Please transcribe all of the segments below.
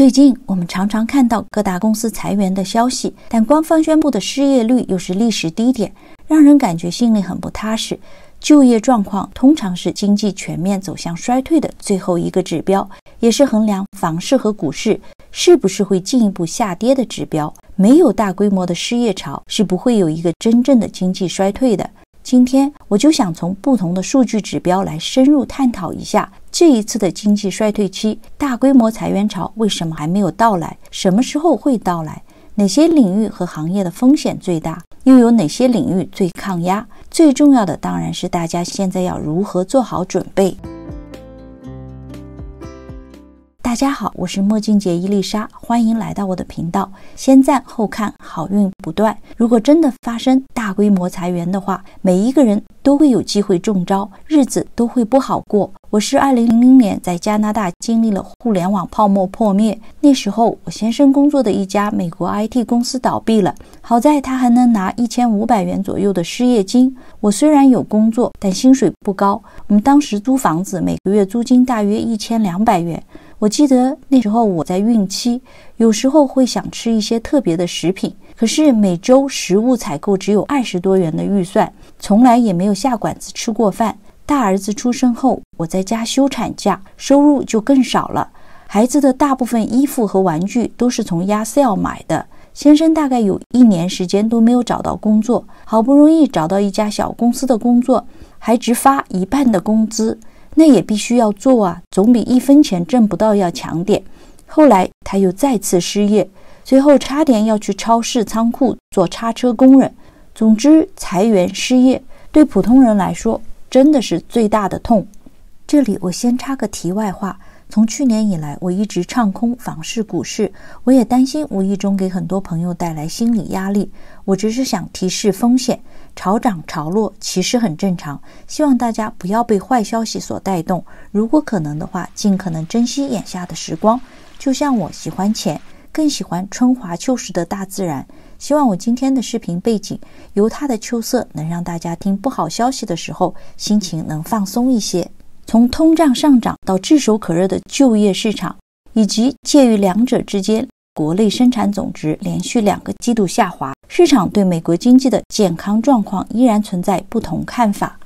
最近我们常常看到各大公司裁员的消息，但官方宣布的失业率又是历史低点，让人感觉心里很不踏实。就业状况通常是经济全面走向衰退的最后一个指标，也是衡量房市和股市是不是会进一步下跌的指标。没有大规模的失业潮，是不会有一个真正的经济衰退的。今天我就想从不同的数据指标来深入探讨一下这一次的经济衰退期大规模裁员潮为什么还没有到来，什么时候会到来？哪些领域和行业的风险最大？又有哪些领域最抗压？最重要的当然是大家现在要如何做好准备。大家好，我是墨镜姐伊丽莎，欢迎来到我的频道。先赞后看，好运不断。如果真的发生大规模裁员的话，每一个人都会有机会中招，日子都会不好过。我是二零零零年在加拿大经历了互联网泡沫破灭，那时候我先生工作的一家美国 IT 公司倒闭了，好在他还能拿一千五百元左右的失业金。我虽然有工作，但薪水不高。我们当时租房子，每个月租金大约一千两百元。我记得那时候我在孕期，有时候会想吃一些特别的食品，可是每周食物采购只有二十多元的预算，从来也没有下馆子吃过饭。大儿子出生后，我在家休产假，收入就更少了。孩子的大部分衣服和玩具都是从亚 sale 买的。先生大概有一年时间都没有找到工作，好不容易找到一家小公司的工作，还只发一半的工资。那也必须要做啊，总比一分钱挣不到要强点。后来他又再次失业，最后差点要去超市仓库做叉车工人。总之，裁员失业对普通人来说真的是最大的痛。这里我先插个题外话。从去年以来，我一直唱空房市、股市，我也担心无意中给很多朋友带来心理压力。我只是想提示风险，潮涨潮落其实很正常。希望大家不要被坏消息所带动，如果可能的话，尽可能珍惜眼下的时光。就像我喜欢钱，更喜欢春华秋实的大自然。希望我今天的视频背景由它的秋色，能让大家听不好消息的时候心情能放松一些。从通胀上涨到炙手可热的就业市场，以及介于两者之间，国内生产总值连续两个季度下滑，市场对美国经济的健康状况依然存在不同看法。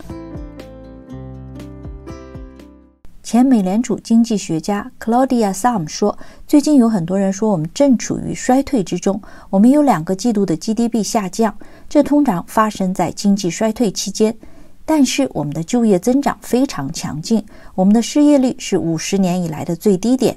前美联储经济学家 Claudia Sam 说：“最近有很多人说我们正处于衰退之中，我们有两个季度的 GDP 下降，这通常发生在经济衰退期间。”但是我们的就业增长非常强劲，我们的失业率是五十年以来的最低点。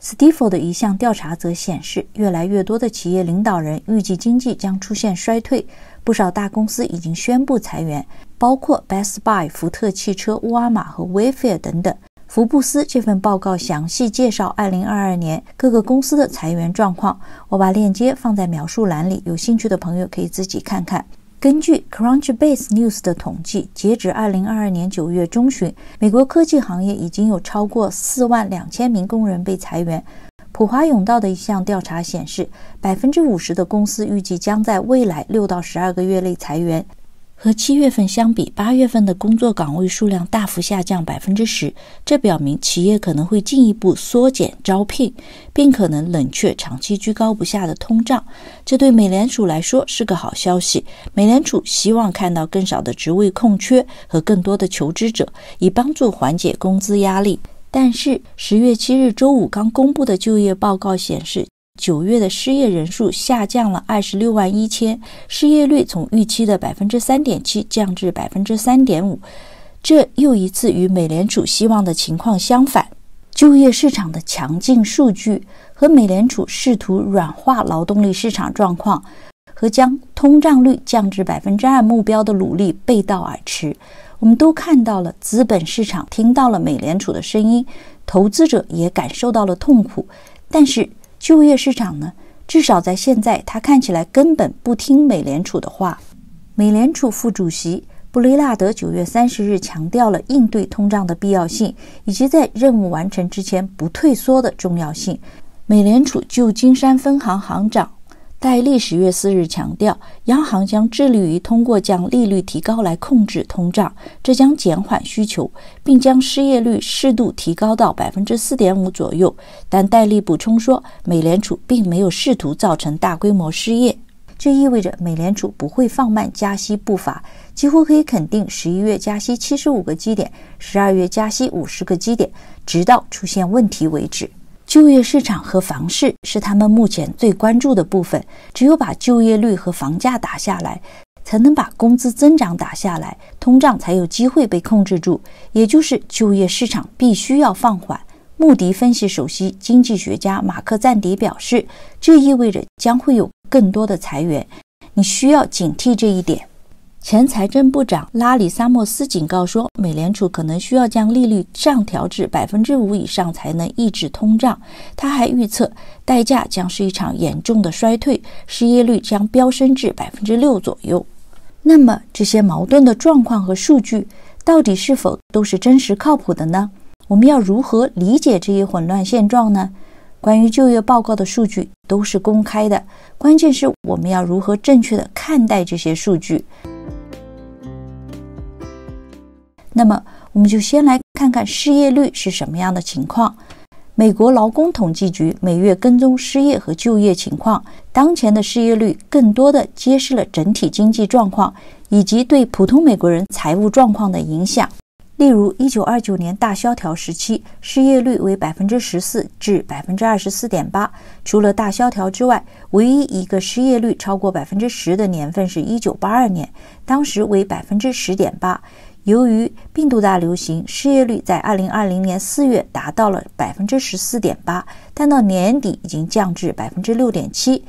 Stifel 的一项调查则显示，越来越多的企业领导人预计经济将出现衰退，不少大公司已经宣布裁员，包括 Best Buy、福特汽车、沃尔玛和 Wayfair 等等。福布斯这份报告详细介绍2022年各个公司的裁员状况，我把链接放在描述栏里，有兴趣的朋友可以自己看看。根据 Crunchbase News 的统计，截止二零二二年九月中旬，美国科技行业已经有超过四万两千名工人被裁员。普华永道的一项调查显示，百分之五十的公司预计将在未来六到十二个月内裁员。和七月份相比，八月份的工作岗位数量大幅下降百分之十，这表明企业可能会进一步缩减招聘，并可能冷却长期居高不下的通胀。这对美联储来说是个好消息。美联储希望看到更少的职位空缺和更多的求职者，以帮助缓解工资压力。但是，十月七日周五刚公布的就业报告显示。九月的失业人数下降了二十六万一千，失业率从预期的百分之三点七降至百分之三点五，这又一次与美联储希望的情况相反。就业市场的强劲数据和美联储试图软化劳动力市场状况和将通胀率降至百分之二目标的努力背道而驰。我们都看到了，资本市场听到了美联储的声音，投资者也感受到了痛苦，但是。就业市场呢？至少在现在，它看起来根本不听美联储的话。美联储副主席布雷纳德九月三十日强调了应对通胀的必要性，以及在任务完成之前不退缩的重要性。美联储旧金山分行行长戴利十月四日强调，央行将致力于通过将利率提高来控制通胀，这将减缓需求，并将失业率适度提高到百分之四点五左右。但戴利补充说，美联储并没有试图造成大规模失业，这意味着美联储不会放慢加息步伐，几乎可以肯定，十一月加息七十五个基点，十二月加息五十个基点，直到出现问题为止。就业市场和房市是他们目前最关注的部分。只有把就业率和房价打下来，才能把工资增长打下来，通胀才有机会被控制住。也就是就业市场必须要放缓。穆迪分析首席经济学家马克赞迪表示，这意味着将会有更多的裁员。你需要警惕这一点。前财政部长拉里·萨默斯警告说，美联储可能需要将利率上调至百分之五以上才能抑制通胀。他还预测，代价将是一场严重的衰退，失业率将飙升至百分之六左右。那么，这些矛盾的状况和数据到底是否都是真实靠谱的呢？我们要如何理解这一混乱现状呢？关于就业报告的数据都是公开的，关键是我们要如何正确的看待这些数据。那么，我们就先来看看失业率是什么样的情况。美国劳工统计局每月跟踪失业和就业情况，当前的失业率更多的揭示了整体经济状况以及对普通美国人财务状况的影响。例如，一九二九年大萧条时期，失业率为百分之十四至百分之二十四点八。除了大萧条之外，唯一一个失业率超过百分之十的年份是一九八二年，当时为百分之十点八。由于病毒大流行，失业率在二零二零年四月达到了百分之十四点八，但到年底已经降至百分之六点七。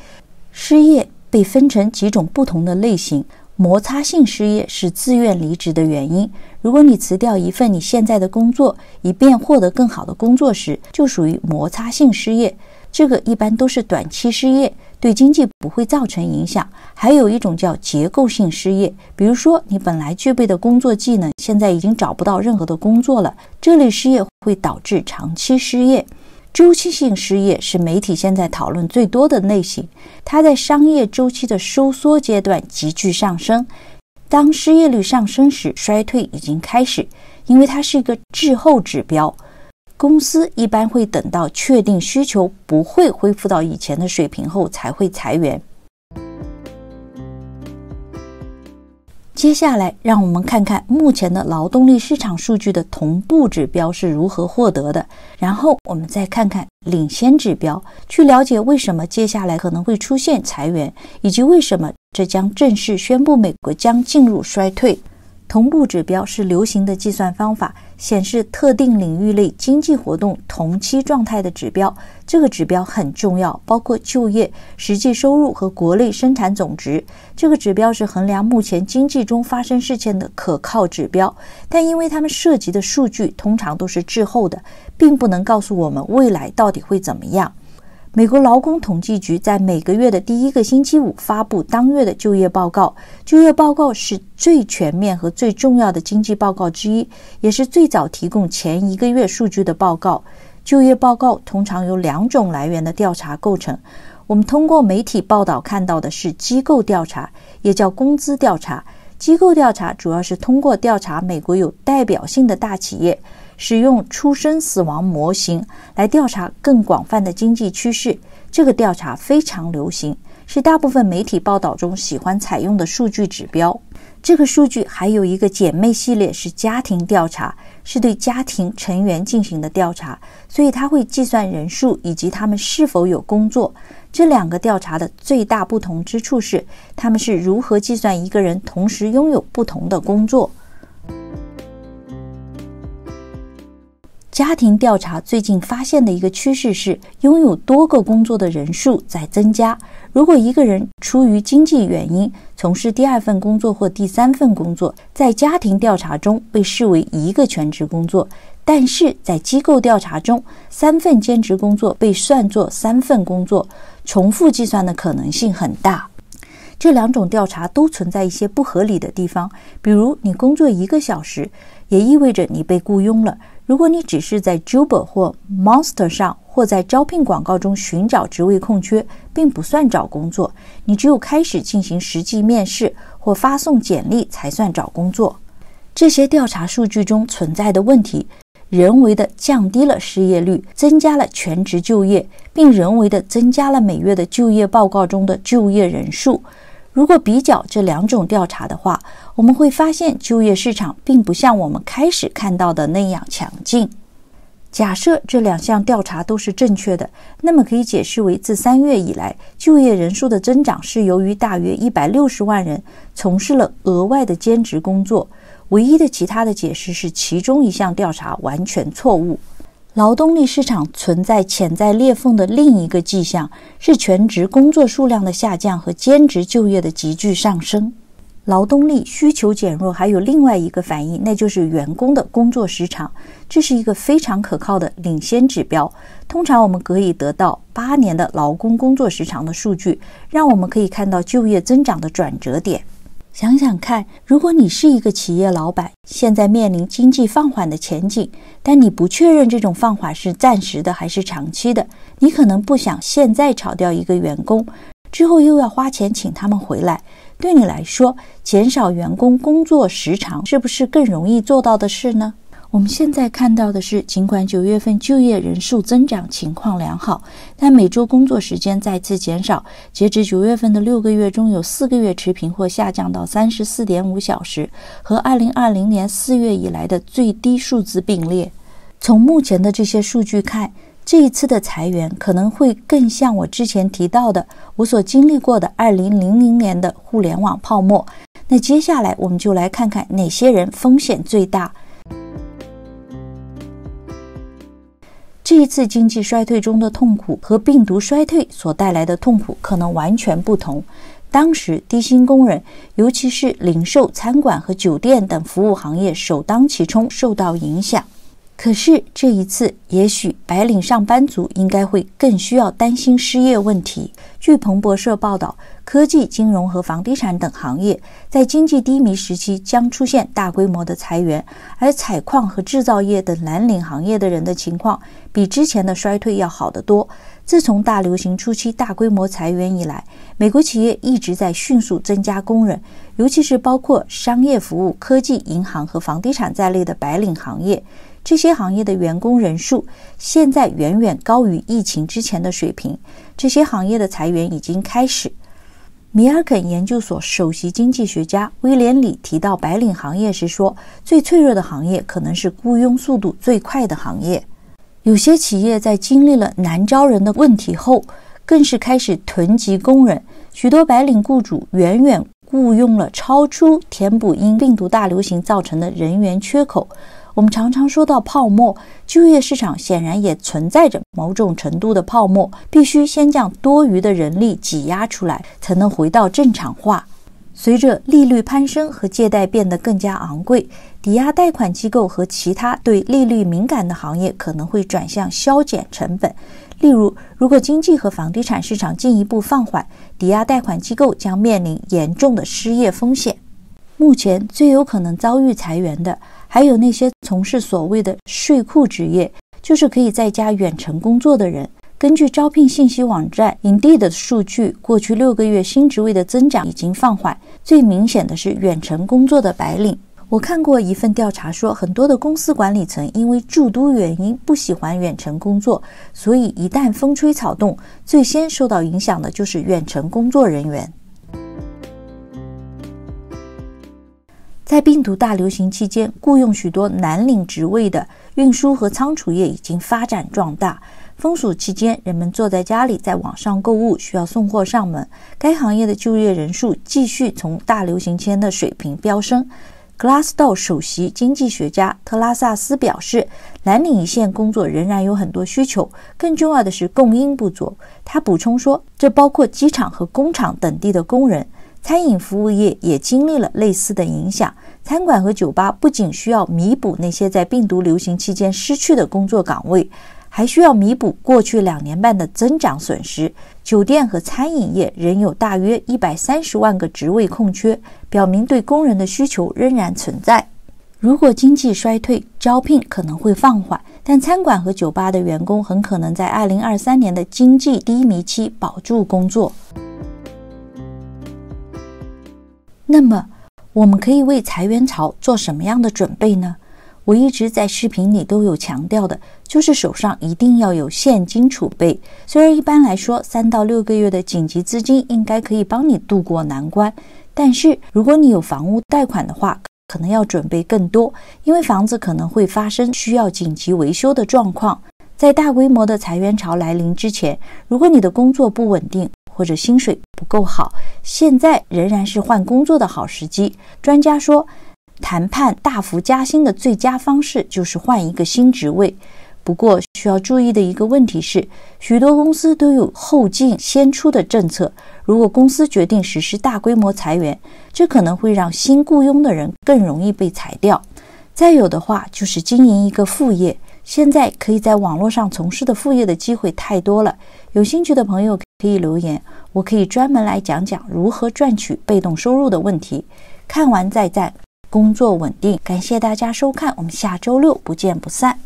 失业被分成几种不同的类型，摩擦性失业是自愿离职的原因。如果你辞掉一份你现在的工作，以便获得更好的工作时，就属于摩擦性失业。这个一般都是短期失业。对经济不会造成影响。还有一种叫结构性失业，比如说你本来具备的工作技能，现在已经找不到任何的工作了，这类失业会导致长期失业。周期性失业是媒体现在讨论最多的类型，它在商业周期的收缩阶段急剧上升。当失业率上升时，衰退已经开始，因为它是一个滞后指标。公司一般会等到确定需求不会恢复到以前的水平后才会裁员。接下来，让我们看看目前的劳动力市场数据的同步指标是如何获得的，然后我们再看看领先指标，去了解为什么接下来可能会出现裁员，以及为什么这将正式宣布美国将进入衰退。同步指标是流行的计算方法，显示特定领域内经济活动同期状态的指标。这个指标很重要，包括就业、实际收入和国内生产总值。这个指标是衡量目前经济中发生事件的可靠指标，但因为它们涉及的数据通常都是滞后的，并不能告诉我们未来到底会怎么样。美国劳工统计局在每个月的第一个星期五发布当月的就业报告。就业报告是最全面和最重要的经济报告之一，也是最早提供前一个月数据的报告。就业报告通常由两种来源的调查构成。我们通过媒体报道看到的是机构调查，也叫工资调查。机构调查主要是通过调查美国有代表性的大企业。使用出生死亡模型来调查更广泛的经济趋势，这个调查非常流行，是大部分媒体报道中喜欢采用的数据指标。这个数据还有一个姐妹系列是家庭调查，是对家庭成员进行的调查，所以它会计算人数以及他们是否有工作。这两个调查的最大不同之处是，他们是如何计算一个人同时拥有不同的工作。家庭调查最近发现的一个趋势是，拥有多个工作的人数在增加。如果一个人出于经济原因从事第二份工作或第三份工作，在家庭调查中被视为一个全职工作；但是在机构调查中，三份兼职工作被算作三份工作，重复计算的可能性很大。这两种调查都存在一些不合理的地方，比如你工作一个小时，也意味着你被雇佣了。如果你只是在 Jobber 或 Monster 上或在招聘广告中寻找职位空缺，并不算找工作。你只有开始进行实际面试或发送简历才算找工作。这些调查数据中存在的问题，人为的降低了失业率，增加了全职就业，并人为的增加了每月的就业报告中的就业人数。如果比较这两种调查的话，我们会发现就业市场并不像我们开始看到的那样强劲。假设这两项调查都是正确的，那么可以解释为自三月以来就业人数的增长是由于大约一百六十万人从事了额外的兼职工作。唯一的其他的解释是其中一项调查完全错误。劳动力市场存在潜在裂缝的另一个迹象是全职工作数量的下降和兼职就业的急剧上升。劳动力需求减弱还有另外一个反应，那就是员工的工作时长。这是一个非常可靠的领先指标。通常我们可以得到八年的劳工工作时长的数据，让我们可以看到就业增长的转折点。想想看，如果你是一个企业老板，现在面临经济放缓的前景，但你不确认这种放缓是暂时的还是长期的，你可能不想现在炒掉一个员工，之后又要花钱请他们回来。对你来说，减少员工工作时长是不是更容易做到的事呢？我们现在看到的是，尽管九月份就业人数增长情况良好，但每周工作时间再次减少。截至九月份的六个月中，有四个月持平或下降到三十四点五小时，和二零二零年四月以来的最低数字并列。从目前的这些数据看，这一次的裁员可能会更像我之前提到的我所经历过的二零零零年的互联网泡沫。那接下来我们就来看看哪些人风险最大。这一次经济衰退中的痛苦和病毒衰退所带来的痛苦可能完全不同。当时低薪工人，尤其是零售、餐馆和酒店等服务行业首当其冲受到影响。可是这一次，也许白领上班族应该会更需要担心失业问题。据彭博社报道，科技、金融和房地产等行业在经济低迷时期将出现大规模的裁员，而采矿和制造业等蓝领行业的人的情况比之前的衰退要好得多。自从大流行初期大规模裁员以来，美国企业一直在迅速增加工人，尤其是包括商业服务、科技、银行和房地产在内的白领行业。这些行业的员工人数现在远远高于疫情之前的水平。这些行业的裁员已经开始。米尔肯研究所首席经济学家威廉里提到白领行业时说：“最脆弱的行业可能是雇佣速度最快的行业。有些企业在经历了难招人的问题后，更是开始囤积工人。许多白领雇主远远雇佣了超出填补因病毒大流行造成的人员缺口。”我们常常说到泡沫，就业市场显然也存在着某种程度的泡沫，必须先将多余的人力挤压出来，才能回到正常化。随着利率攀升和借贷变得更加昂贵，抵押贷款机构和其他对利率敏感的行业可能会转向削减成本。例如，如果经济和房地产市场进一步放缓，抵押贷款机构将面临严重的失业风险。目前最有可能遭遇裁员的。还有那些从事所谓的税库职业，就是可以在家远程工作的人。根据招聘信息网站 Indeed 的数据，过去六个月新职位的增长已经放缓。最明显的是远程工作的白领。我看过一份调查说，很多的公司管理层因为诸多原因不喜欢远程工作，所以一旦风吹草动，最先受到影响的就是远程工作人员。在病毒大流行期间，雇佣许多蓝领职位的运输和仓储业已经发展壮大。封锁期间，人们坐在家里，在网上购物，需要送货上门。该行业的就业人数继续从大流行前的水平飙升。Glassdoor 首席经济学家特拉萨斯表示，蓝领一线工作仍然有很多需求，更重要的是供应不足。他补充说，这包括机场和工厂等地的工人。餐饮服务业也经历了类似的影响。餐馆和酒吧不仅需要弥补那些在病毒流行期间失去的工作岗位，还需要弥补过去两年半的增长损失。酒店和餐饮业仍有大约一百三十万个职位空缺，表明对工人的需求仍然存在。如果经济衰退，招聘可能会放缓，但餐馆和酒吧的员工很可能在二零二三年的经济低迷期保住工作。那么，我们可以为裁员潮做什么样的准备呢？我一直在视频里都有强调的，就是手上一定要有现金储备。虽然一般来说，三到六个月的紧急资金应该可以帮你渡过难关，但是如果你有房屋贷款的话，可能要准备更多，因为房子可能会发生需要紧急维修的状况。在大规模的裁员潮来临之前，如果你的工作不稳定或者薪水不够好，现在仍然是换工作的好时机。专家说。谈判大幅加薪的最佳方式就是换一个新职位。不过需要注意的一个问题是，许多公司都有后进先出的政策。如果公司决定实施大规模裁员，这可能会让新雇佣的人更容易被裁掉。再有的话，就是经营一个副业。现在可以在网络上从事的副业的机会太多了。有兴趣的朋友可以留言，我可以专门来讲讲如何赚取被动收入的问题。看完再赞。工作稳定，感谢大家收看，我们下周六不见不散。